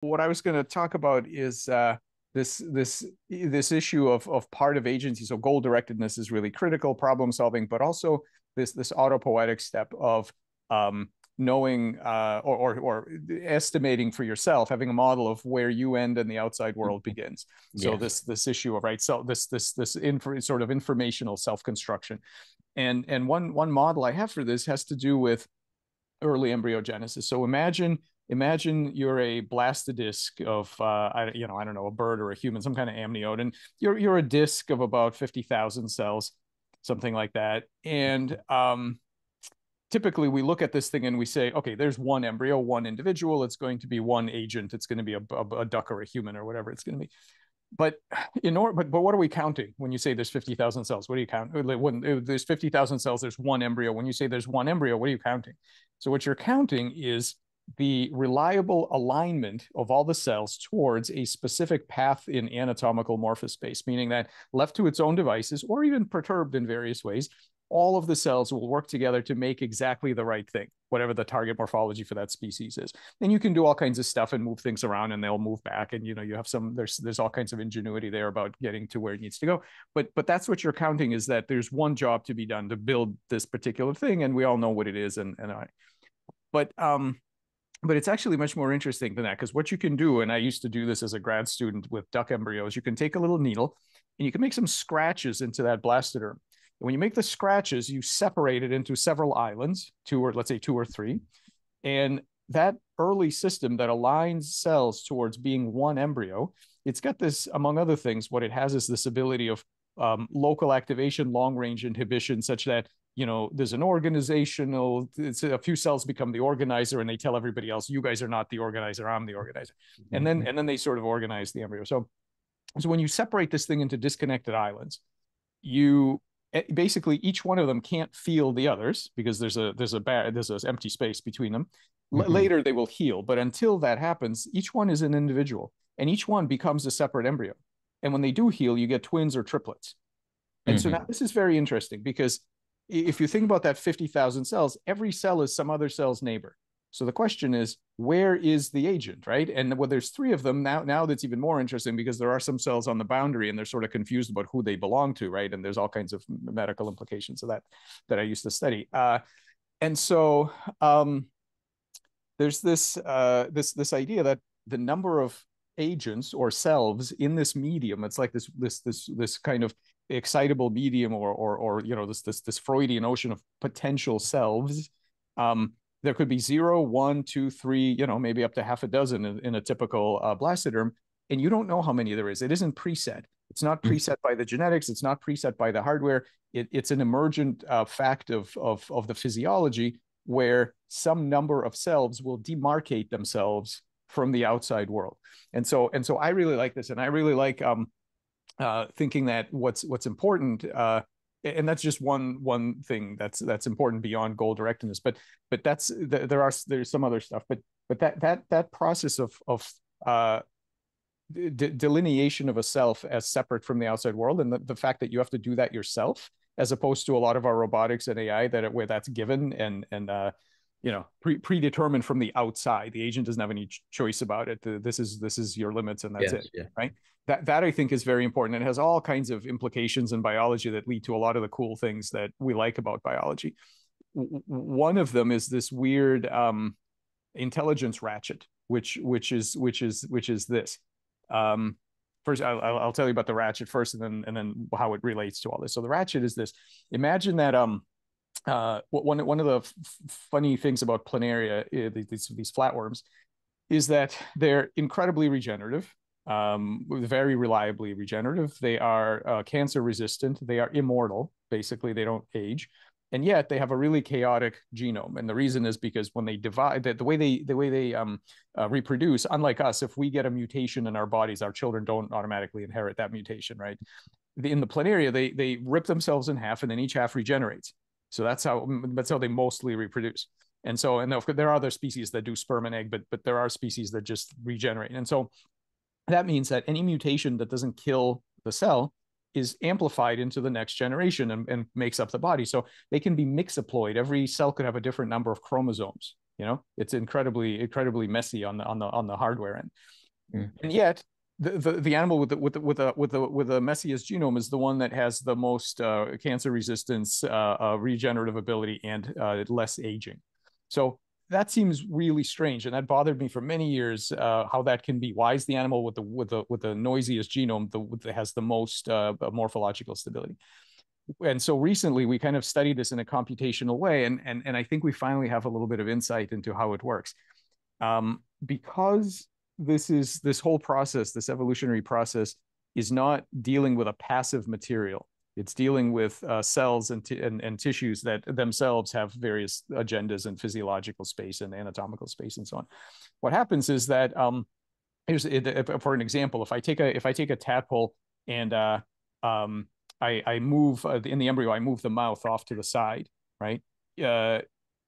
what I was going to talk about is uh, this this this issue of of part of agency. So goal directedness is really critical, problem solving, but also this this autopoietic step of um, knowing uh, or, or, or estimating for yourself, having a model of where you end and the outside world mm-hmm. begins. So yes. this this issue of right, so this this this info, sort of informational self construction, and and one one model I have for this has to do with early embryogenesis. So imagine imagine you're a blastodisc of uh, I, you know I don't know a bird or a human, some kind of amniote, and you're you're a disc of about fifty thousand cells, something like that, and um, typically we look at this thing and we say, okay, there's one embryo, one individual. It's going to be one agent. It's going to be a, a, a duck or a human or whatever it's going to be. But in order, but but what are we counting when you say there's fifty thousand cells? What do you count? When there's fifty thousand cells, there's one embryo. When you say there's one embryo, what are you counting? So what you're counting is the reliable alignment of all the cells towards a specific path in anatomical morphospace, meaning that left to its own devices or even perturbed in various ways, all of the cells will work together to make exactly the right thing, whatever the target morphology for that species is. And you can do all kinds of stuff and move things around and they'll move back. And you know, you have some there's there's all kinds of ingenuity there about getting to where it needs to go. But but that's what you're counting is that there's one job to be done to build this particular thing, and we all know what it is. And and I but um but it's actually much more interesting than that because what you can do, and I used to do this as a grad student with duck embryos, you can take a little needle and you can make some scratches into that blastoderm when you make the scratches, you separate it into several islands, two or let's say two or three. And that early system that aligns cells towards being one embryo, it's got this, among other things, what it has is this ability of um, local activation, long range inhibition, such that you know there's an organizational it's a few cells become the organizer and they tell everybody else you guys are not the organizer i'm the organizer and then mm-hmm. and then they sort of organize the embryo so so when you separate this thing into disconnected islands you Eh, basically each one of them can't feel the others because there's a there's a bar, there's an empty space between them. Mm-hmm. Later they will heal, but until that happens, each one is an individual, and each one becomes a separate embryo. And when they do heal, you get twins or triplets. And mm-hmm. so now this is very interesting because if you think about that 50,000 cells, every cell is some other cell's neighbor. So the question is, where is the agent, right? And well, there's three of them now. Now that's even more interesting because there are some cells on the boundary, and they're sort of confused about who they belong to, right? And there's all kinds of medical implications of that that I used to study. Uh, and so um, there's this uh, this this idea that the number of agents or selves in this medium, it's like this this this this kind of excitable medium, or or or you know this this this Freudian ocean of potential selves. Um, there could be zero, one, two, three, you know, maybe up to half a dozen in, in a typical uh, blastoderm, and you don't know how many there is. It isn't preset. It's not mm. preset by the genetics. It's not preset by the hardware. It, it's an emergent uh, fact of, of, of the physiology where some number of selves will demarcate themselves from the outside world. And so, and so I really like this, and I really like um, uh, thinking that what's what's important uh, and that's just one one thing that's that's important beyond goal directedness but but that's there are there's some other stuff but but that that that process of of uh delineation of a self as separate from the outside world and the, the fact that you have to do that yourself as opposed to a lot of our robotics and ai that where that's given and and uh you know pre- predetermined from the outside the agent doesn't have any choice about it this is this is your limits and that's yes, it yeah. right that that I think is very important. It has all kinds of implications in biology that lead to a lot of the cool things that we like about biology. W- one of them is this weird um, intelligence ratchet, which which is which is which is this. Um, first, I'll, I'll tell you about the ratchet first, and then and then how it relates to all this. So the ratchet is this. Imagine that um, uh, one one of the f- funny things about planaria, uh, these these flatworms, is that they're incredibly regenerative um, very reliably regenerative. They are uh, cancer resistant. They are immortal. Basically, they don't age, and yet they have a really chaotic genome. And the reason is because when they divide, the, the way they the way they um, uh, reproduce, unlike us, if we get a mutation in our bodies, our children don't automatically inherit that mutation, right? In the planaria, they they rip themselves in half, and then each half regenerates. So that's how that's how they mostly reproduce. And so, and of course, there are other species that do sperm and egg, but but there are species that just regenerate. And so, that means that any mutation that doesn't kill the cell is amplified into the next generation and, and makes up the body. So they can be mixoploid. Every cell could have a different number of chromosomes You know, it's incredibly incredibly messy on the on the on the hardware end, Mm. and yet the, the, the animal with the with the, with the with the with the messiest genome is the one that has the most uh, cancer resistance, uh, uh, regenerative ability, and uh, less aging. So that seems really strange, and that bothered me for many years. Uh, how that can be? Why is the animal with the with the with the noisiest genome the that has the most uh, morphological stability? And so recently, we kind of studied this in a computational way, and and and I think we finally have a little bit of insight into how it works. Um, because this is this whole process, this evolutionary process, is not dealing with a passive material. It's dealing with uh, cells and, and, and tissues that themselves have various agendas in physiological space and anatomical space and so on. What happens is that um, here's for an example, if I take a if I take a tadpole and uh, um, I, I move uh, in the embryo, I move the mouth off to the side, right? Uh,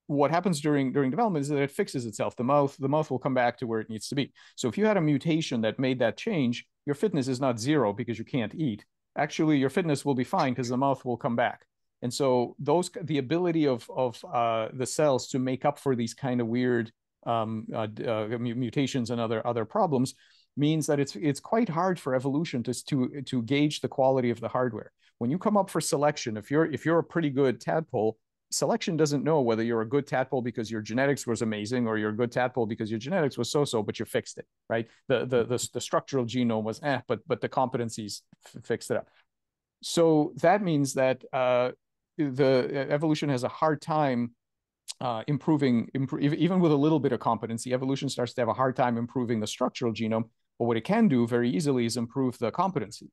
what happens during during development is that it fixes itself. The mouth the mouth will come back to where it needs to be. So if you had a mutation that made that change, your fitness is not zero because you can't eat. Actually, your fitness will be fine because the mouth will come back. And so those the ability of of uh, the cells to make up for these kind of weird um, uh, uh, mutations and other other problems means that it's it's quite hard for evolution to to to gauge the quality of the hardware. When you come up for selection, if you're if you're a pretty good tadpole, selection doesn't know whether you're a good tadpole because your genetics was amazing or you're a good tadpole because your genetics was so-so, but you fixed it, right? The the the, the structural genome was eh, but but the competencies f- fixed it up. So that means that uh, the evolution has a hard time uh, improving, improve, even with a little bit of competency. Evolution starts to have a hard time improving the structural genome. But what it can do very easily is improve the competency.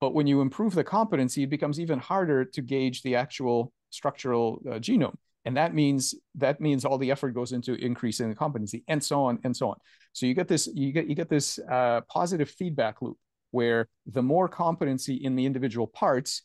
But when you improve the competency, it becomes even harder to gauge the actual structural uh, genome. And that means that means all the effort goes into increasing the competency, and so on and so on. So you get this you get you get this uh, positive feedback loop where the more competency in the individual parts,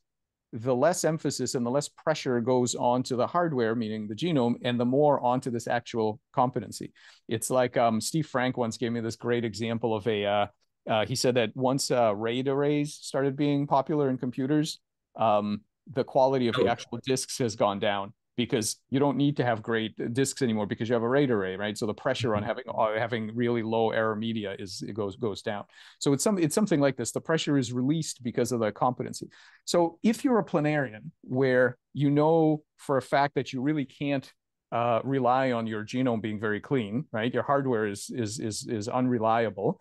the less emphasis and the less pressure goes on to the hardware, meaning the genome, and the more onto this actual competency. It's like um, Steve Frank once gave me this great example of a. Uh, uh, he said that once uh, RAID arrays started being popular in computers, um, the quality of the actual disks has gone down because you don't need to have great disks anymore because you have a RAID array, right? So the pressure on mm-hmm. having uh, having really low error media is it goes goes down. So it's some it's something like this. The pressure is released because of the competency. So if you're a planarian where you know for a fact that you really can't uh, rely on your genome being very clean, right? Your hardware is is is is unreliable.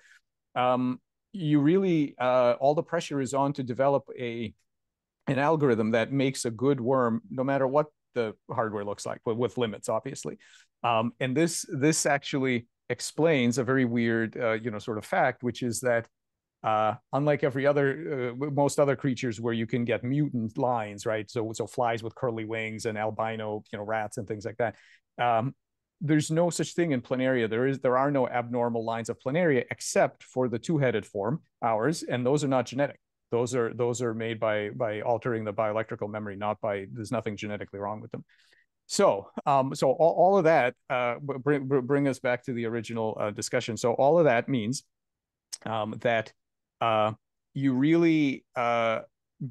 Um, you really uh, all the pressure is on to develop a an algorithm that makes a good worm no matter what the hardware looks like but with limits obviously. Um, and this this actually explains a very weird uh, you know sort of fact which is that uh, unlike every other uh, most other creatures where you can get mutant lines right? So so flies with curly wings and albino you know rats and things like that. Um, there's no such thing in planaria. There is there are no abnormal lines of planaria except for the two-headed form ours and those are not genetic those are those are made by by altering the bioelectrical memory not by there's nothing genetically wrong with them so um so all, all of that uh bring bring us back to the original uh, discussion so all of that means um that uh you really uh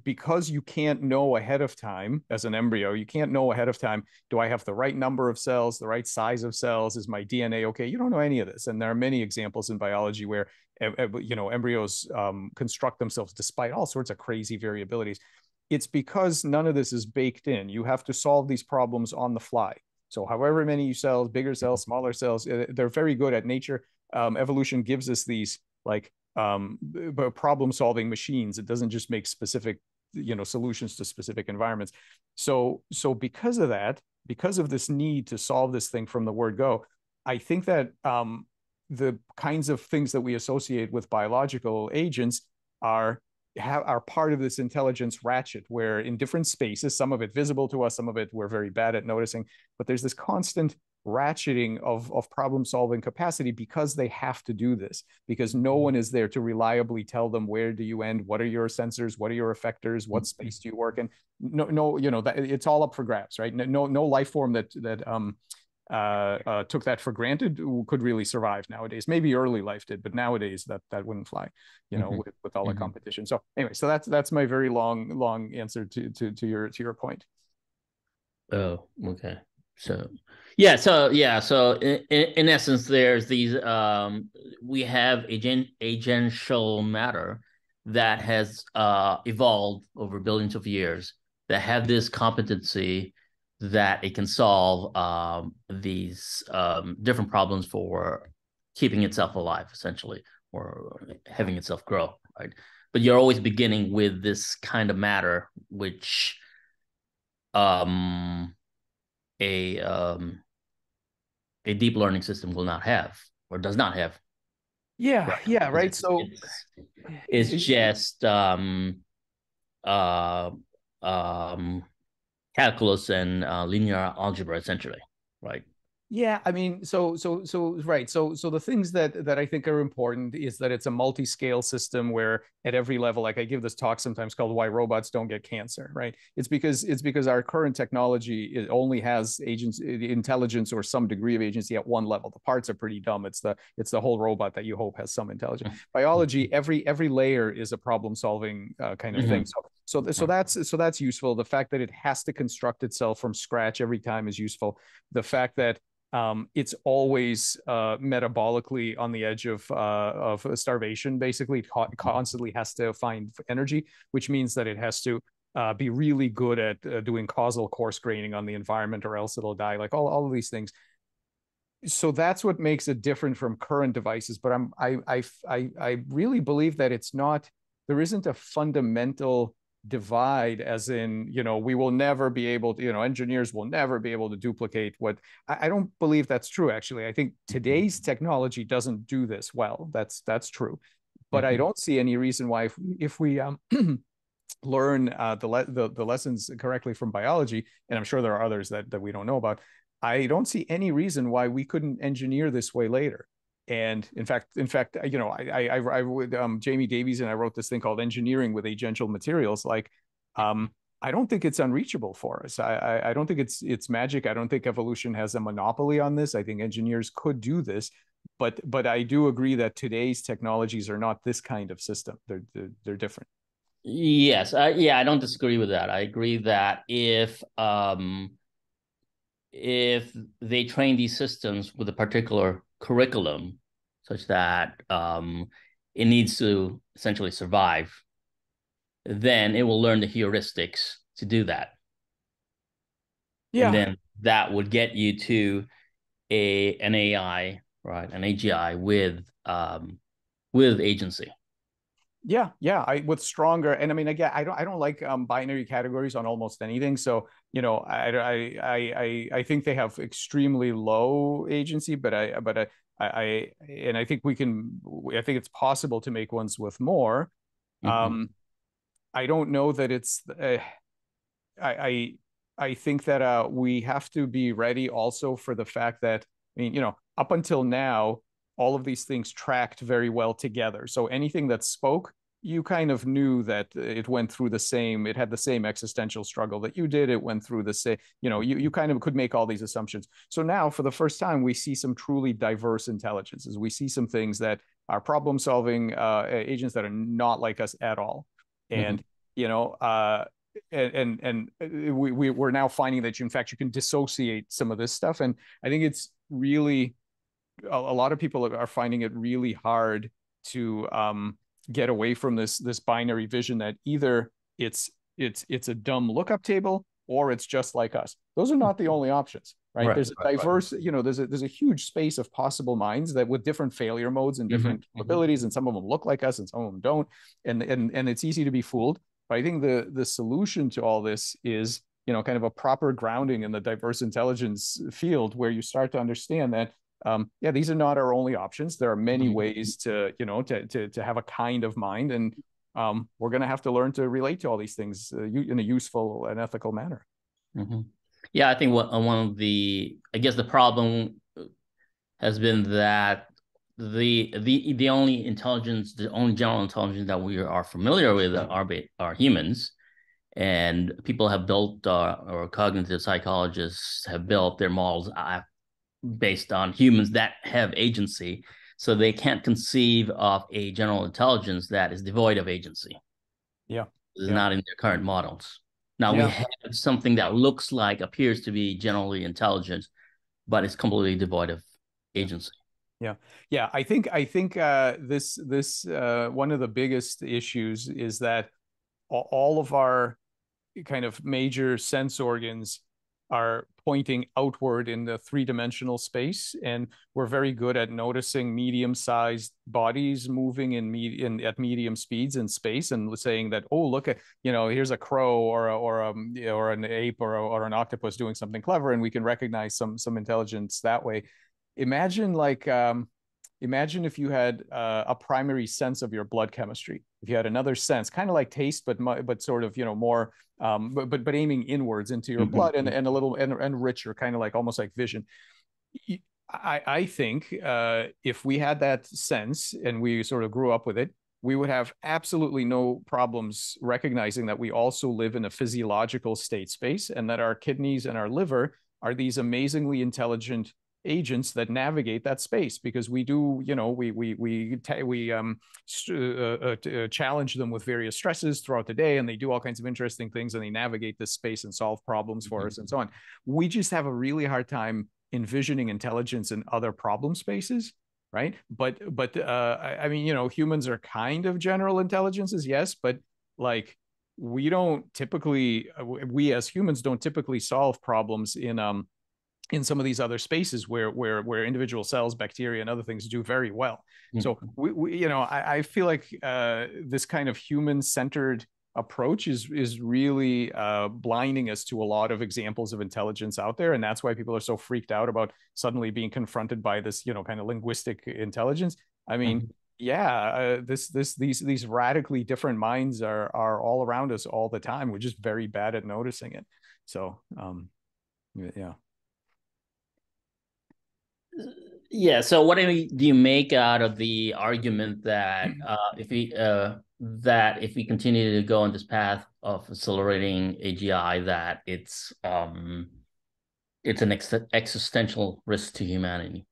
because you can't know ahead of time as an embryo, you can't know ahead of time, do I have the right number of cells, the right size of cells? Is my DNA okay? You don't know any of this. And there are many examples in biology where, you know, embryos um, construct themselves despite all sorts of crazy variabilities. It's because none of this is baked in. You have to solve these problems on the fly. So however many cells, bigger cells, smaller cells, uh, they're very good at nature. Um, evolution gives us these like um, problem solving machines. It doesn't just make specific you know solutions to specific environments. So so because of that, because of this need to solve this thing from the word go, I think that um, the kinds of things that we associate with biological agents are have, are part of this intelligence ratchet where in different spaces some of it visible to us some of it we're very bad at noticing but there's this constant ratcheting of, of problem solving capacity because they have to do this because no mm-hmm. one is there to reliably tell them where do you end what are your sensors what are your effectors what mm-hmm. space do you work in no no you know that it's all up for grabs right no no life form that that um uh, uh, took that for granted could really survive nowadays. Maybe early life did, but nowadays that that wouldn't fly, you know, mm-hmm. with, with all the mm-hmm. competition. So anyway, so that's that's my very long long answer to to to your to your point. Oh, okay. So yeah, so yeah, so in, in essence, there's these um, we have agent agential matter that has uh, evolved over billions of years that have this competency that it can solve um, these um, different problems for keeping itself alive, essentially, or having itself grow, right? But you're always beginning with this kind of matter, which um, a um, a deep learning system will not have or does not have. Yeah, right? yeah, right. It's, so it's, it's just um, uh, um, calculus and uh, linear algebra, essentially, right? Yeah, I mean, so so so right. So so the things that that I think are important is that it's a multi-scale system where at every level, like I give this talk sometimes called "Why Robots Don't Get Cancer." Right? It's because it's because our current technology it only has agents intelligence or some degree of agency at one level. The parts are pretty dumb. It's the it's the whole robot that you hope has some intelligence. Mm-hmm. Biology, every every layer is a problem-solving uh, kind of mm-hmm. thing. So so so that's so that's useful. The fact that it has to construct itself from scratch every time is useful. The fact that um, it's always uh, metabolically on the edge of uh, of starvation. Basically, it constantly has to find energy, which means that it has to uh, be really good at uh, doing causal coarse graining on the environment, or else it'll die. Like all all of these things. So that's what makes it different from current devices. But I'm I I I, I really believe that it's not. There isn't a fundamental divide as in you know we will never be able to you know engineers will never be able to duplicate what I, I, don't believe that's true actually. I think today's technology doesn't do this well. That's that's true. But mm-hmm. i don't see any reason why if, if we um, learn uh, the, le- the the lessons correctly from biology and i'm sure there are others that that we don't know about i don't see any reason why we couldn't engineer this way later and in fact, in fact, you know, I, I, I would, um, Jamie Davies and I wrote this thing called Engineering with Agential Materials. Like, um, I don't think it's unreachable for us. I, I, I don't think it's it's magic. I don't think evolution has a monopoly on this. I think engineers could do this, but but I do agree that today's technologies are not this kind of system. They're they're, they're different. Yes, uh, yeah, I don't disagree with that. I agree that if um, if they train these systems with a particular curriculum such that um, it needs to essentially survive, then it will learn the heuristics to do that. Yeah. And then that would get you to a an AI, right? An AGI with um with agency. Yeah, yeah, I with stronger, and I mean, again, I don't, I don't like um, binary categories on almost anything. So, you know, I, I, I, I think they have extremely low agency, but I, but I, I, and I think we can. I think it's possible to make ones with more. Mm-hmm. Um, I don't know that it's. Uh, I, I, I think that uh, we have to be ready also for the fact that I mean, you know, up until now, all of these things tracked very well together. So anything that spoke, you kind of knew that it went through the same, it had the same existential struggle that you did. It went through the same, you know, you, you kind of could make all these assumptions. So now for the first time, we see some truly diverse intelligences. We see some things that are problem solving uh, agents that are not like us at all. Mm-hmm. And, mm-hmm. you know, uh, and and, and uh, we, we we're now finding that you, in fact you can dissociate some of this stuff and i think it's really a, a lot of people are finding it really hard to um, get away from this this binary vision that either it's it's it's a dumb lookup table or it's just like us. Those are not the only options, right? right there's a diverse, right. you know, there's a there's a huge space of possible minds that with different failure modes and mm-hmm, different mm-hmm. abilities, and some of them look like us and some of them don't, and and and it's easy to be fooled. But I think the the solution to all this is you know kind of a proper grounding in the diverse intelligence field where you start to understand that um, yeah, these are not our only options. There are many mm-hmm. ways to, you know, to, to, to have a kind of mind. And um, we're going to have to learn to relate to all these things uh, in a useful and ethical manner. Mm-hmm. Yeah, I think what, uh, one of the, I guess the problem has been that the the the only intelligence, the only general intelligence that we are familiar with are are humans, and people have built uh, or cognitive psychologists have built their models based on humans that have agency. So they can't conceive of a general intelligence that is devoid of agency. Yeah. It's yeah. not in their current models. Now yeah. we have something that looks like appears to be generally intelligent, but it's completely devoid of agency. Yeah, yeah. I think I think uh, this this uh, one of the biggest issues is that all of our kind of major sense organs are pointing outward in the three-dimensional space and we're very good at noticing medium-sized bodies moving in, me- in at medium speeds in space and saying that oh look at you know here's a crow or a, or a, or an ape or, a, or an octopus doing something clever and we can recognize some some intelligence that way. Imagine like um, imagine if you had uh, a primary sense of your blood chemistry. If you had another sense kind of like taste but but sort of you know more um, but, but but aiming inwards into your mm-hmm. blood and, and a little and, and richer kind of like almost like vision. I i think uh, if we had that sense and we sort of grew up with it we would have absolutely no problems recognizing that we also live in a physiological state space and that our kidneys and our liver are these amazingly intelligent agents that navigate that space because we do you know we we we we um uh, uh, uh, challenge them with various stresses throughout the day and they do all kinds of interesting things and they navigate this space and solve problems for mm-hmm. us and so on we just have a really hard time envisioning intelligence in other problem spaces right but but uh I, I mean you know humans are kind of general intelligences yes but like we don't typically uh, we as humans don't typically solve problems in um in some of these other spaces where where where individual cells bacteria and other things do very well. Mm-hmm. so we, we, you know I, I feel like uh, this kind of human centered approach is is really uh, blinding us to a lot of examples of intelligence out there. And that's why people are so freaked out about suddenly being confronted by this you know kind of linguistic intelligence. I mean mm-hmm. yeah uh, this this these these radically different minds are are all around us all the time. We're just very bad at noticing it. So um yeah yeah. So, what do you make out of the argument that mm-hmm. uh, if we uh, that if we continue to go on this path of accelerating AGI, that it's um, it's an ex- existential risk to humanity?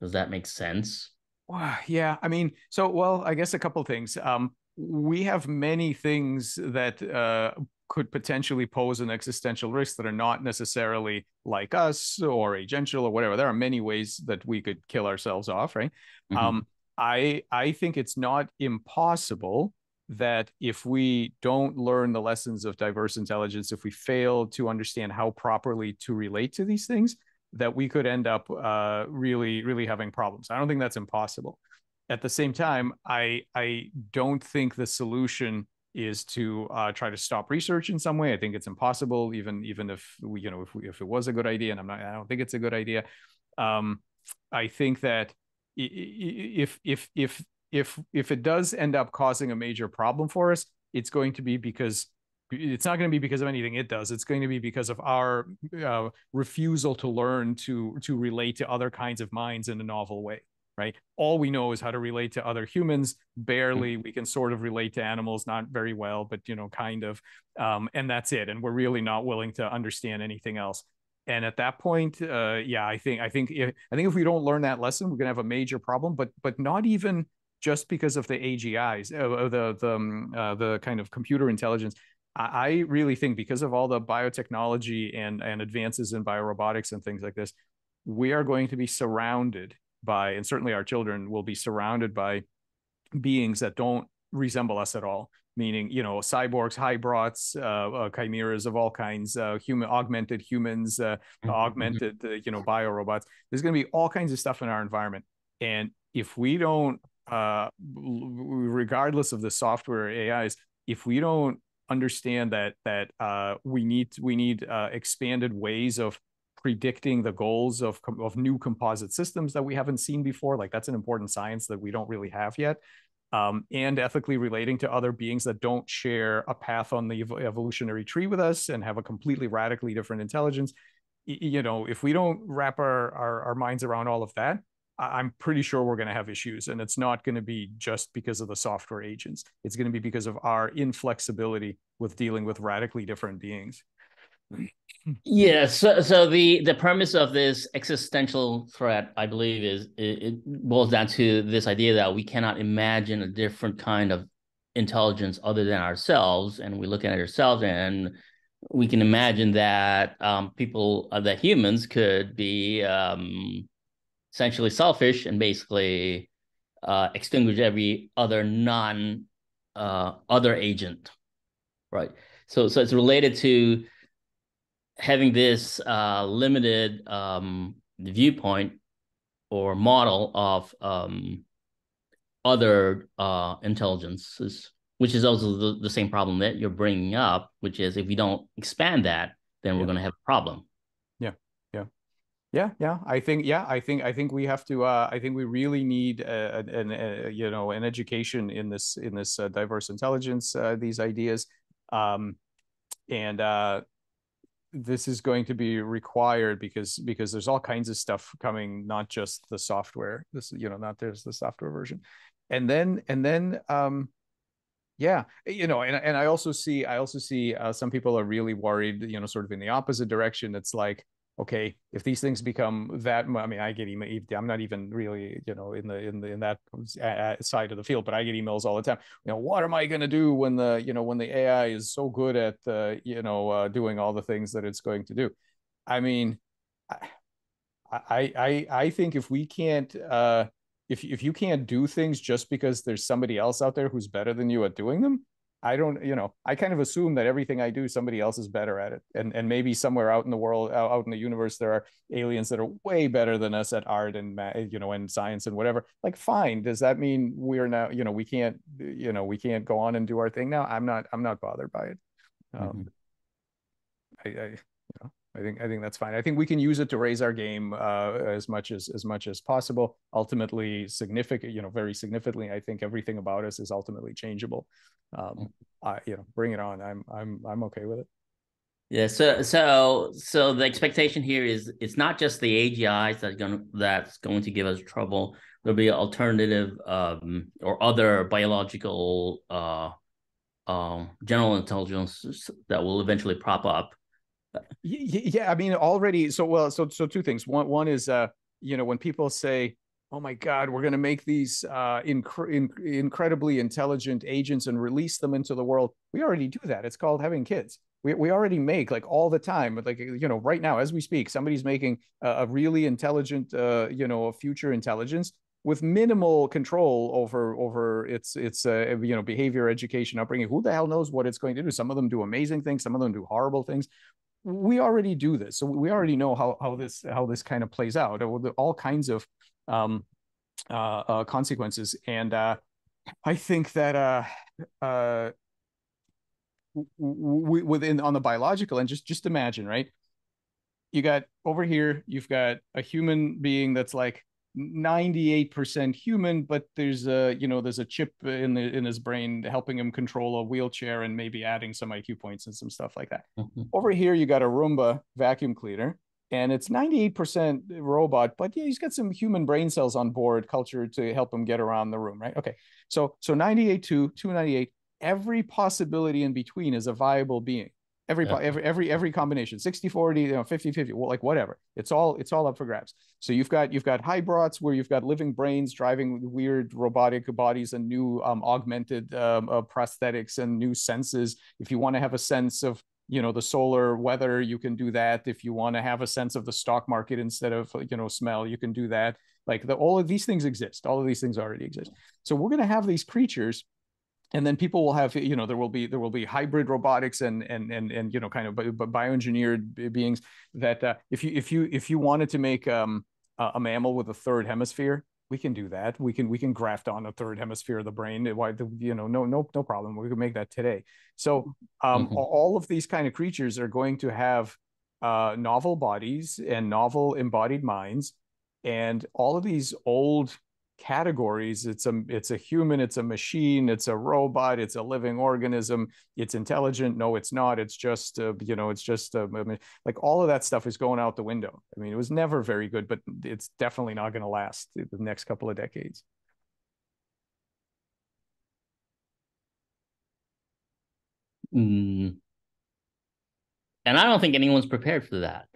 Does that make sense? Wow. Yeah. I mean, so well, I guess a couple things. Um, we have many things that uh, could potentially pose an existential risk that are not necessarily like us or agential or whatever. There are many ways that we could kill ourselves off, right? Mm-hmm. Um, I I think it's not impossible that if we don't learn the lessons of diverse intelligence, if we fail to understand how properly to relate to these things, that we could end up uh, really, really having problems. I don't think that's impossible. At the same time, I I don't think the solution is to uh, try to stop research in some way. I think it's impossible, even even if we, you know, if we, if it was a good idea, and I'm not, I don't think it's a good idea. Um, I think that if if if if if it does end up causing a major problem for us, it's going to be because it's not going to be because of anything it does. It's going to be because of our uh, refusal to learn to to relate to other kinds of minds in a novel way right? All we know is how to relate to other humans. Barely, we can sort of relate to animals, not very well, but you know, kind of. Um, and that's it. And we're really not willing to understand anything else. And at that point, uh, yeah, I think I think if, I think if we don't learn that lesson, we're gonna have a major problem. But but not even just because of the AGIs, uh, the the um, uh, the kind of computer intelligence. I really think because of all the biotechnology and and advances in biorobotics and things like this, we are going to be surrounded by, and certainly our children will be surrounded by beings that don't resemble us at all meaning you know cyborgs hybrids uh, uh, chimeras of all kinds uh, human augmented humans uh, mm-hmm. augmented uh, you know biorobots there's going to be all kinds of stuff in our environment and if we don't uh, regardless of the software ais if we don't understand that that we need we need expanded ways of predicting the goals of, of new composite systems that we haven't seen before. Like that's an important science that we don't really have yet. Um, and ethically relating to other beings that don't share a path on the evolutionary tree with us and have a completely radically different intelligence. You know, if we don't wrap our, our, our minds around all of that, I'm pretty sure we're going to have issues. And it's not going to be just because of the software agents. It's going to be because of our inflexibility with dealing with radically different beings yeah so, so the the premise of this existential threat i believe is it, it, boils down to this idea that we cannot imagine a different kind of intelligence other than ourselves and we look at ourselves and we can imagine that um, people, uh, that humans could be um, essentially selfish and basically uh, extinguish every other non uh, other agent, right? So, so it's related to having this uh, limited um, viewpoint or model of um, other uh, intelligences, which is also the, the same problem that you're bringing up, which is if we don't expand that, then we're going to have a problem. Yeah, yeah, yeah, yeah. I think, yeah, I think, I think we have to. Uh, I think we really need an, a, you know, an education in this in this uh, diverse intelligence. Uh, these ideas, um, and uh, this is going to be required because because there's all kinds of stuff coming not just the software this you know not there's the software version. And then and then um yeah you know and, and i also see i also see uh, some people are really worried you know sort of in the opposite direction. It's like okay if these things become that i mean i get email i'm not even really you know in the in the in that side of the field but i get emails all the time you know what am i going to do when the you know when the ai is so good at uh, you know uh, doing all the things that it's going to do? I mean i i i think if we can't uh if if you can't do things just because there's somebody else out there who's better than you at doing them I don't, you know, I kind of assume that everything I do, somebody else is better at it. And and maybe somewhere out in the world, out in the universe, there are aliens that are way better than us at art and you know, and science and whatever. Like, fine. Does that mean we're now, you know, we can't, you know, we can't go on and do our thing now? I'm not, I'm not bothered by it. Um, mm-hmm. I, I, you know, I think I think that's fine. I think we can use it to raise our game uh, as much as as much as possible. Ultimately, significant, you know, very significantly. I think everything about us is ultimately changeable. Um, I, you know, bring it on. I'm I'm I'm okay with it. Yeah. So so so the expectation here is it's not just the AGIs that's going that's going to give us trouble. There'll be alternative um, or other biological uh, um, general intelligence that will eventually prop up yeah, I mean, already. So well, so so two things. One one is, uh, you know, when people say, "Oh my God, we're going to make these uh, inc- in- incredibly intelligent agents and release them into the world," we already do that. It's called having kids. We we already make like all the time, like you know, right now as we speak, somebody's making a, a really intelligent, uh, you know, a future intelligence with minimal control over over its its uh, you know behavior education upbringing who the hell knows what it's going to do some of them do amazing things some of them do horrible things we already do this. So we already know how how this how this kind of plays out. All kinds of um, uh, uh, consequences. And uh, i think that uh, uh, we, within on the biological and just just imagine right? You got over here you've got a human being that's like 98% human but there's a you know there's a chip in the in his brain helping him control a wheelchair and maybe adding some iq points and some stuff like that. Mm-hmm. over here you got a Roomba vacuum cleaner and it's 98% robot but yeah he's got some human brain cells on board culture to help him get around the room right? Okay so so 98 to 298 every possibility in between is a viable being every yeah. every every every combination 60 40 you know 50 50 well, like whatever. It's all it's all up for grabs. So you've got you've got hybrids where you've got living brains driving weird robotic bodies and new um, augmented um, uh, prosthetics and new senses. If you want to have a sense of you know the solar weather you can do that. If you want to have a sense of the stock market instead of you know smell you can do that. Like the, all of these things exist. All of these things already exist. So we're going to have these creatures and then people will have you know there will be there will be hybrid robotics and and and and you know kind of but bioengineered beings that uh, if you if you if you wanted to make um, a mammal with a third hemisphere we can do that. We can we can graft on a third hemisphere of the brain. Why the you know no no no problem. We can make that today. So um, mm-hmm. all of these kind of creatures are going to have uh, novel bodies and novel embodied minds. And all of these old categories it's a it's a human it's a machine it's a robot it's a living organism it's intelligent. No it's not. It's just uh, you know it's just uh, like all of that stuff is going out the window. I mean it was never very good but it's definitely not going to last the next couple of decades. Mm. and i don't think anyone's prepared for that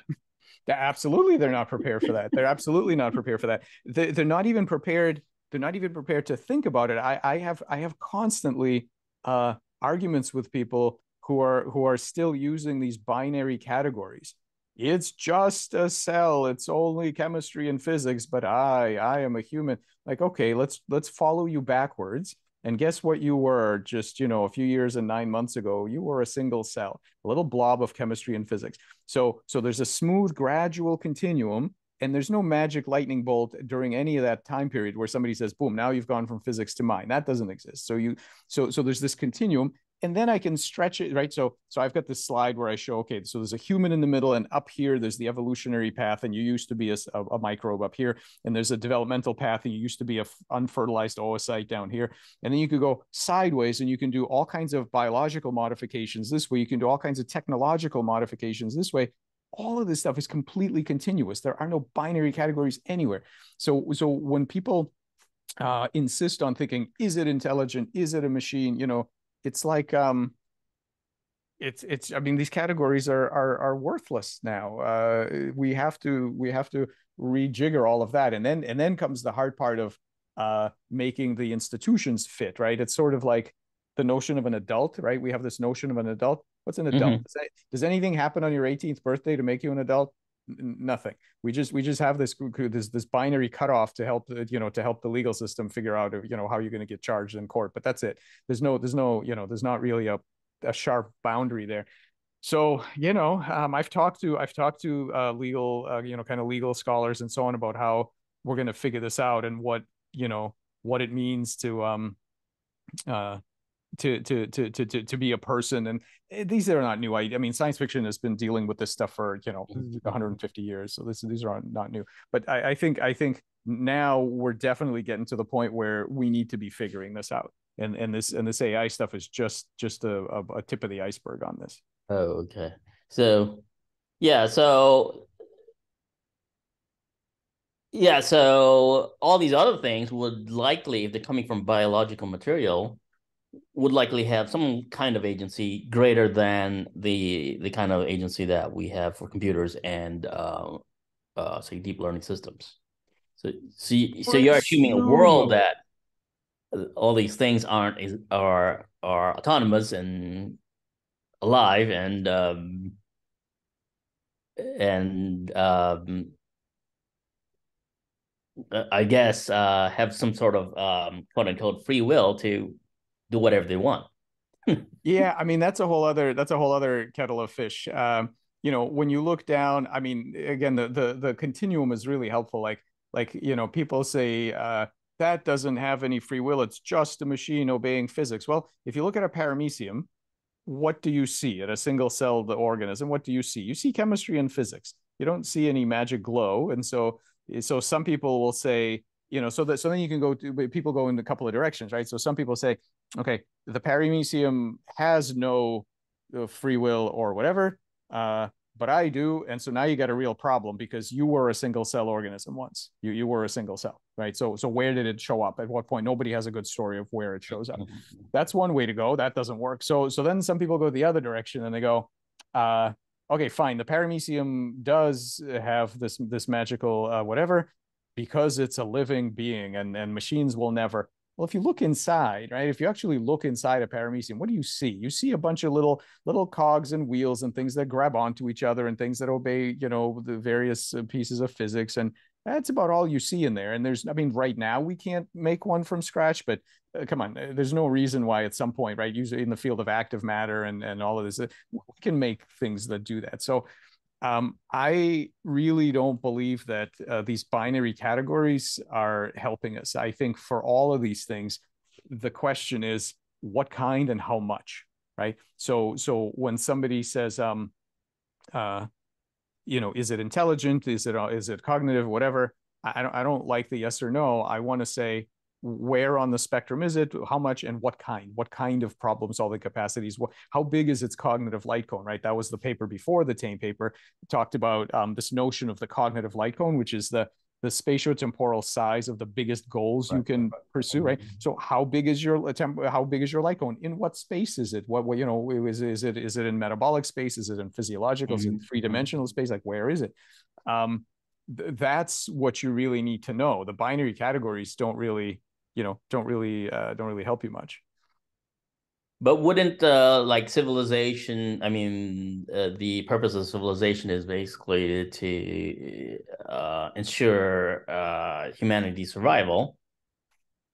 absolutely they're not prepared for that. They're absolutely not prepared for that. They, they're not even prepared they're not even prepared to think about it. I, I have i have constantly uh, arguments with people who are who are still using these binary categories. It's just a cell it's only chemistry and physics but i i am a human. Like okay let's let's follow you backwards and guess what you were just you know a few years and nine months ago? You were a single cell a little blob of chemistry and physics. So so there's a smooth gradual continuum and there's no magic lightning bolt during any of that time period where somebody says boom now you've gone from physics to mine that doesn't exist. So you so so there's this continuum and then I can stretch it, right? So, so I've got this slide where I show, okay, so there's a human in the middle, and up here there's the evolutionary path, and you used to be a, a, a microbe up here, and there's a developmental path, and you used to be a unfertilized oocyte down here, and then you could go sideways, and you can do all kinds of biological modifications this way. You can do all kinds of technological modifications this way. All of this stuff is completely continuous. There are no binary categories anywhere. So, so when people uh, insist on thinking, is it intelligent? Is it a machine? You know, it's like um it's it's i mean these categories are are are worthless now. Uh we have to we have to rejigger all of that. And then and then comes the hard part of uh making the institutions fit right? It's sort of like the notion of an adult right? We have this notion of an adult. What's an adult? Mm-hmm. does, that, does anything happen on your 18th birthday to make you an adult nothing. We just we just have this this this binary cutoff to help you know to help the legal system figure out you know how you're going to get charged in court but that's it. There's no there's no you know there's not really a, a sharp boundary there. So you know um, i've talked to i've talked to uh, legal uh, you know kind of legal scholars and so on about how we're going to figure this out and what you know what it means to um uh to to to to to be a person. And eh, these are not new. I, I mean science fiction has been dealing with this stuff for you know mm-hmm. 150 years. So this these are not new. But I, I think i think now we're definitely getting to the point where we need to be figuring this out. And and this and this ai stuff is just just a, a, a tip of the iceberg on this. Oh okay. So yeah so yeah so all these other things would likely if they're coming from biological material would likely have some kind of agency greater than the the kind of agency that we have for computers and uh, uh, say deep learning systems. So so you, so you're assuming a world that all these things aren't are are autonomous and alive and um, and um, I guess uh, have some sort of um, quote unquote free will to do whatever they want. yeah, I mean that's a whole other that's a whole other kettle of fish. Um, you know, when you look down, I mean, again, the the the continuum is really helpful. Like like you know, people say uh, that doesn't have any free will; it's just a machine obeying physics. Well, if you look at a paramecium, what do you see at a single celled organism? What do you see? You see chemistry and physics. You don't see any magic glow, and so so some people will say you know so that so then you can go to people go in a couple of directions right? So some people say okay the paramecium has no uh, free will or whatever uh, but i do and so now you got a real problem because you were a single cell organism once. You you were a single cell right? So so where did it show up? At what point? Nobody has a good story of where it shows up. Mm-hmm. that's one way to go. That doesn't work. So so then some people go the other direction and they go uh okay fine. The paramecium does have this this magical uh, whatever because it's a living being and, and machines will never well if you look inside right if you actually look inside a paramecium what do you see? You see a bunch of little little cogs and wheels and things that grab onto each other and things that obey you know the various uh, pieces of physics and that's about all you see in there. And there's i mean right now we can't make one from scratch but uh, come on uh, there's no reason why at some point right usually in the field of active matter and and all of this uh, we can make things that do that. So um, I really don't believe that uh, these binary categories are helping us. I think for all of these things, the question is what kind and how much, right? So, so when somebody says, um, uh, you know, is it intelligent? Is it uh, is it cognitive? Whatever. I don't I don't like the yes or no. I want to say where on the spectrum is it how much and what kind? What kind of problem solving capacities? What, how big is its cognitive light cone right? That was the paper before the TAME paper it talked about um, this notion of the cognitive light cone which is the the spatiotemporal size of the biggest goals right, you can right, pursue right? Mm-hmm. so how big is your how big is your light cone? In what space is it? What, what you know is, is it is it in metabolic space? Is it in physiological? Mm-hmm. is it mm-hmm. three-dimensional space? Like where is it? Um, th- that's what you really need to know. The binary categories don't really you know don't really uh, don't really help you much But wouldn't uh, like civilization? I mean, uh, the purpose of civilization is basically to uh, ensure uh, humanity's survival.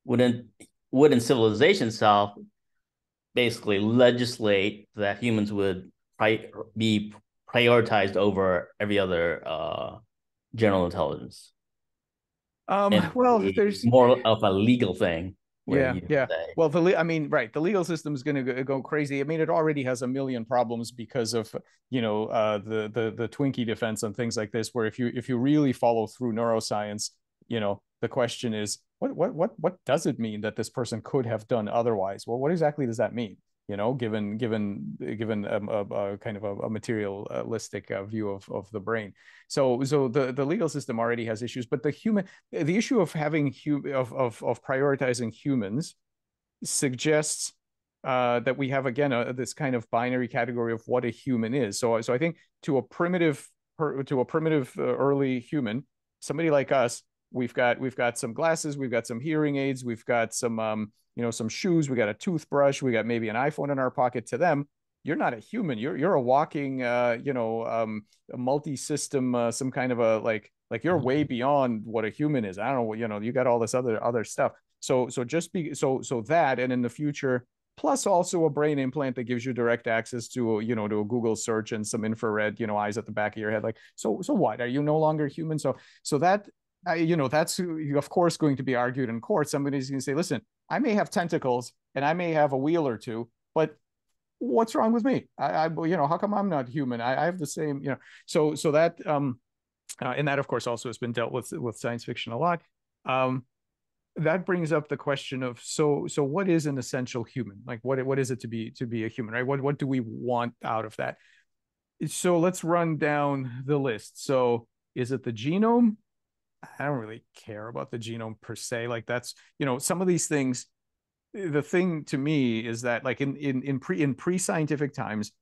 Wouldn't wouldn't civilization itself basically legislate that humans would pri- be prioritized over every other uh, general intelligence? Um, well, there's more of a legal thing. Yeah, yeah. Say. Well, the I mean, right, the legal system is going to go crazy. I mean, it already has a million problems because of you know uh, the the the Twinkie defense and things like this. Where if you if you really follow through neuroscience, you know, the question is what what what what does it mean that this person could have done otherwise? Well, what exactly does that mean? You know given given given a, a, a kind of a, a materialistic uh, view of, of the brain. So so the the legal system already has issues but the human the issue of having hu- of, of of prioritizing humans suggests uh, that we have again a, this kind of binary category of what a human is. So so i think to a primitive to a primitive uh, early human somebody like us we've got we've got some glasses we've got some hearing aids we've got some um, you know some shoes we got a toothbrush we got maybe an iphone in our pocket to them. You're not a human. You're you're a walking uh, you know um, a multi-system uh, some kind of a like like you're way mm-hmm. beyond what a human is. I don't know what you know you got all this other other stuff. So so just be so so that and in the future plus also a brain implant that gives you direct access to you know to a google search and some infrared you know eyes at the back of your head like so so what? Are you no longer human? So so that uh, you know that's of course going to be argued in court somebody's going to say listen I may have tentacles and I may have a wheel or two, but what's wrong with me? I, I you know, how come I'm not human? I, I have the same, you know, so so that um, uh, and that of course also has been dealt with with science fiction a lot. Um, that brings up the question of so so what is an essential human? Like what what is it to be to be a human, right? What what do we want out of that? So let's run down the list. So is it the genome? I don't really care about the genome per se. Like that's, you know, some of these things, the thing to me is that like in in in pre in pre-scientific times,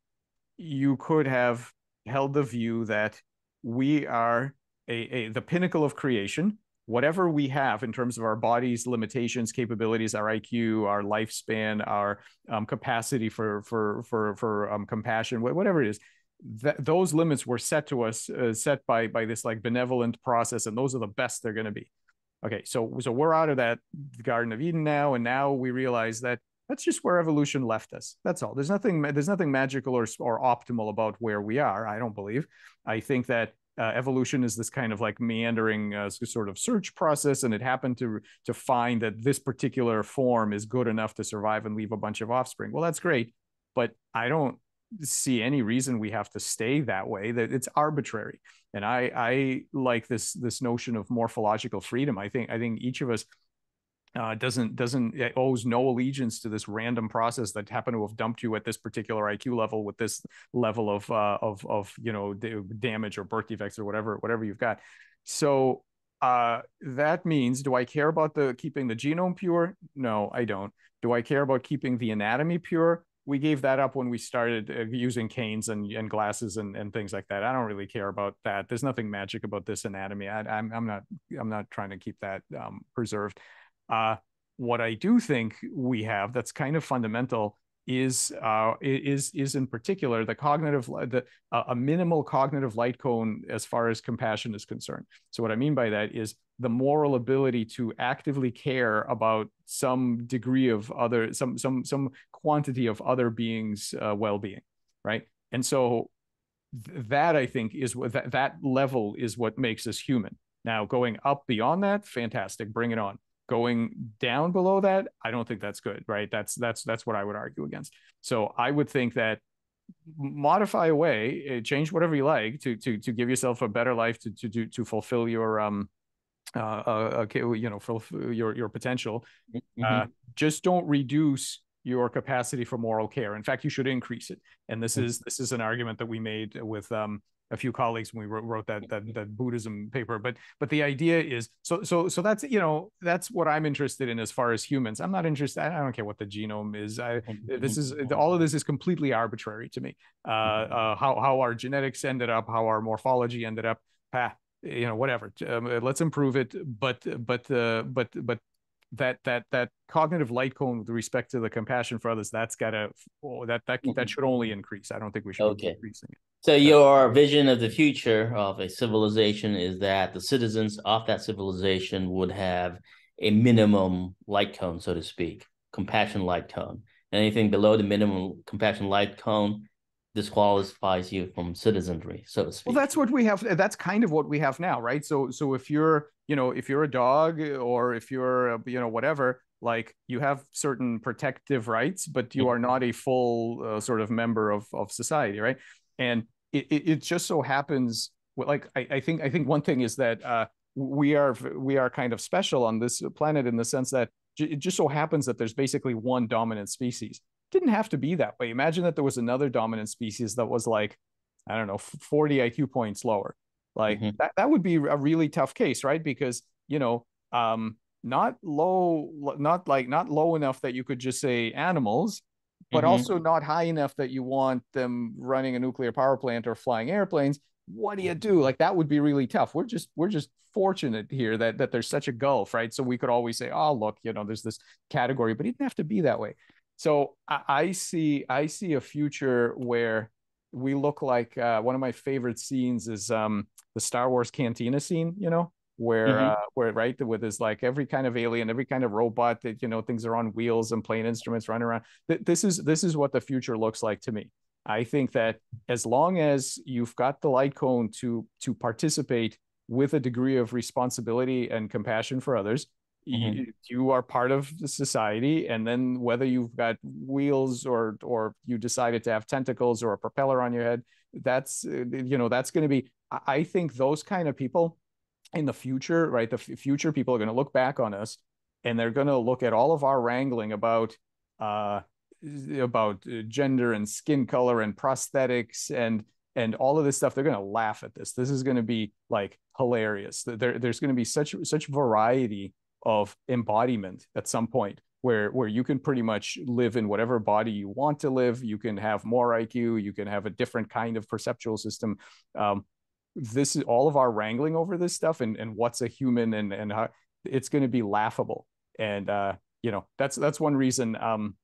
you could have held the view that we are a, a the pinnacle of creation. Whatever we have in terms of our body's limitations, capabilities, our IQ, our lifespan, our um, capacity for for for for um, compassion, whatever it is, that those limits were set to us uh, set by by this like benevolent process and those are the best they're going to be. Okay so so we're out of that garden of eden now and now we realize that that's just where evolution left us. That's all. There's nothing there's nothing magical or or optimal about where we are i don't believe. I think that uh, evolution is this kind of like meandering uh, sort of search process and it happened to to find that this particular form is good enough to survive and leave a bunch of offspring. Well that's great but i don't see any reason we have to stay that way that it's arbitrary and i i like this this notion of morphological freedom i think i think each of us uh, doesn't doesn't it owes no allegiance to this random process that happened to have dumped you at this particular IQ level with this level of uh, of of you know damage or birth defects or whatever whatever you've got. So uh, that means, do I care about the keeping the genome pure? No, I don't. Do I care about keeping the anatomy pure? We gave that up when we started uh, using canes and, and glasses and, and things like that. I don't really care about that. There's nothing magic about this anatomy. I, am I'm, I'm not I'm not trying to keep that um, preserved. Uh, what I do think we have that's kind of fundamental is uh, is is in particular the cognitive the uh, a minimal cognitive light cone as far as compassion is concerned. So what I mean by that is the moral ability to actively care about some degree of other some some some quantity of other beings uh, well-being right? And so th- that i think is what that, that level is what makes us human. Now going up beyond that fantastic bring it on. Going down below that i don't think that's good right? That's that's that's what i would argue against. So i would think that modify away eh, change whatever you like to to to give yourself a better life to to to, to fulfill your um uh, uh, you know, for your your potential. Mm-hmm. Uh, just don't reduce your capacity for moral care. In fact, you should increase it. And this mm-hmm. is this is an argument that we made with um, a few colleagues when we wrote, wrote that, that that Buddhism paper. But but the idea is so so so that's you know that's what I'm interested in as far as humans. I'm not interested. I don't care what the genome is. I this is all of this is completely arbitrary to me. Uh, mm-hmm. uh, how how our genetics ended up, how our morphology ended up. Ah, you know whatever um, uh, let's improve it but but uh, but but that that that cognitive light cone with respect to the compassion for others that's gotta oh, that that that should only increase i don't think we should Okay. be increasing it So your vision of the future of a civilization is that the citizens of that civilization would have a minimum light cone, so to speak, compassion light cone. Anything below the minimum compassion light cone disqualifies you from citizenry, so to speak. well that's what we have that's kind of what we have now right? So so if you're you know if you're a dog or if you're you know whatever like you have certain protective rights but you are not a full uh, sort of member of of society right? And it, it, it just so happens like I, I think i think one thing is that uh we are we are kind of special on this planet in the sense that it just so happens that there's basically one dominant species didn't have to be that way. Imagine that there was another dominant species that was like i don't know 40 iq points lower. Like Mhm. that, that would be a really tough case right? Because you know um not low not like not low enough that you could just say animals but Mhm. also not high enough that you want them running a nuclear power plant or flying airplanes. What do you do? Like that would be really tough. We're just we're just fortunate here that that there's such a gulf right? So we could always say oh look you know there's this category but it didn't have to be that way so i, I see i see a future where we look like uh, one of my favorite scenes is um the star wars cantina scene you know where Mhm. uh where right with is like every kind of alien every kind of robot that you know things are on wheels and playing instruments running around Th- this is this is what the future looks like to me i think that as long as you've got the light cone to to participate with a degree of responsibility and compassion for others you, you are part of the society and then whether you've got wheels or or you decided to have tentacles or a propeller on your head that's uh, you know that's going to be I- i think those kind of people in the future right the f- future people are going to look back on us and they're going to look at all of our wrangling about uh about uh, gender and skin color and prosthetics and and all of this stuff. They're going to laugh at this. This is going to be like hilarious. There, there's going to be such such variety of embodiment at some point where where you can pretty much live in whatever body you want to live. You can have more iq you can have a different kind of perceptual system. Um, this is all of our wrangling over this stuff and, and what's a human and and how it's going to be laughable. And uh you know that's that's one reason um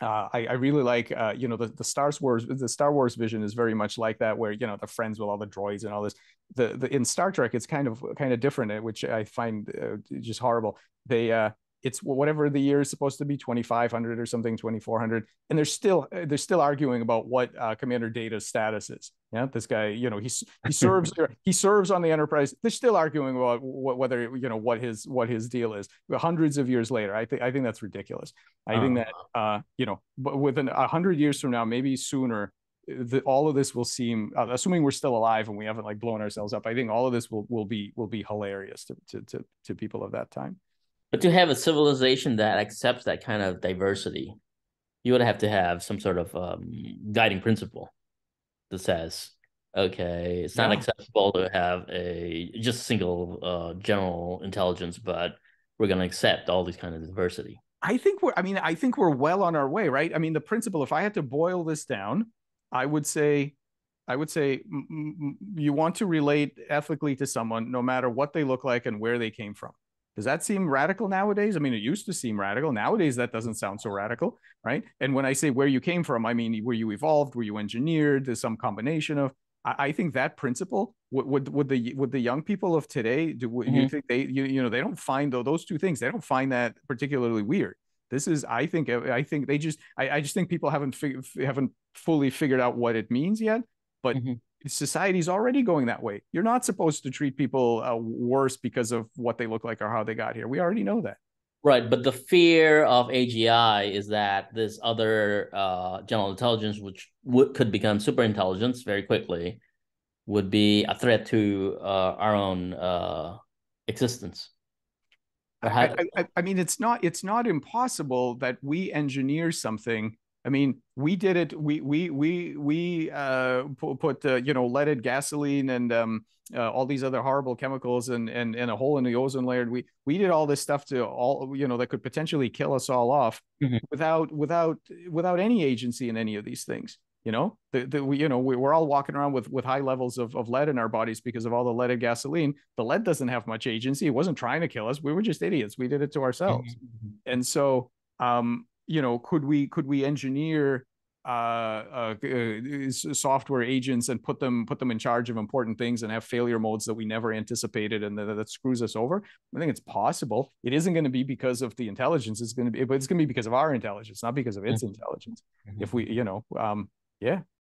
uh, I, I really like uh, you know the, the Star Wars the Star Wars vision is very much like that where you know the friends with all the droids and all this. The, the in Star Trek it's kind of kind of different uh, which I find uh, just horrible. They uh it's whatever the year is supposed to be 2500 or something 2400 and they're still they're still arguing about what uh, commander data's status is. Yeah this guy you know he's he serves he serves on the enterprise. They're still arguing about what, whether you know what his what his deal is. Hundreds of years later i think i think that's ridiculous. I think that uh you know but within a hundred years from now maybe sooner the, all of this will seem uh, assuming we're still alive and we haven't like blown ourselves up i think all of this will will be will be hilarious to to to, to people of that time But to have a civilization that accepts that kind of diversity, you would have to have some sort of um, guiding principle that says, okay, it's not Yeah. acceptable to have a just single uh, general intelligence, but we're going to accept all these kind of diversity. I think we're, I mean, I think we're well on our way, right? I mean, the principle, if I had to boil this down, I would say, I would say m- m- you want to relate ethically to someone no matter what they look like and where they came from. Does that seem radical nowadays? I mean, it used to seem radical. Nowadays, that doesn't sound so radical, right? And when I say where you came from, I mean, were you evolved? Were you engineered? There's some combination of. I, I think that principle would, would would the would the young people of today do you Mhm. think they you, you know they don't find though those two things they don't find that particularly weird this is i think i think they just i, I just think people haven't fig- haven't fully figured out what it means yet but Mhm. Society's already going that way. You're not supposed to treat people uh, worse because of what they look like or how they got here. We already know that. Right, but the fear of AGI is that this other uh, general intelligence, which would could become super intelligence very quickly, would be a threat to uh, our own uh, existence. How- I, I, I mean it's not it's not impossible that we engineer something i mean we did it we we we we uh put, put uh, you know leaded gasoline and um uh, all these other horrible chemicals and and and a hole in the ozone layer. We we did all this stuff to all you know that could potentially kill us all off Mhm. without without without any agency in any of these things you know? The, the we, you know we, we're all walking around with with high levels of, of lead in our bodies because of all the leaded gasoline. The lead doesn't have much agency. It wasn't trying to kill us. We were just idiots. We did it to ourselves. Mm-hmm. and so um you know could we could we engineer uh, uh, uh software agents and put them put them in charge of important things and have failure modes that we never anticipated and that, that screws us over? I think it's possible. It isn't going to be because of the intelligence. It's going to be but it's going to be because of our intelligence not because of its mm-hmm. intelligence. If we you know um yeah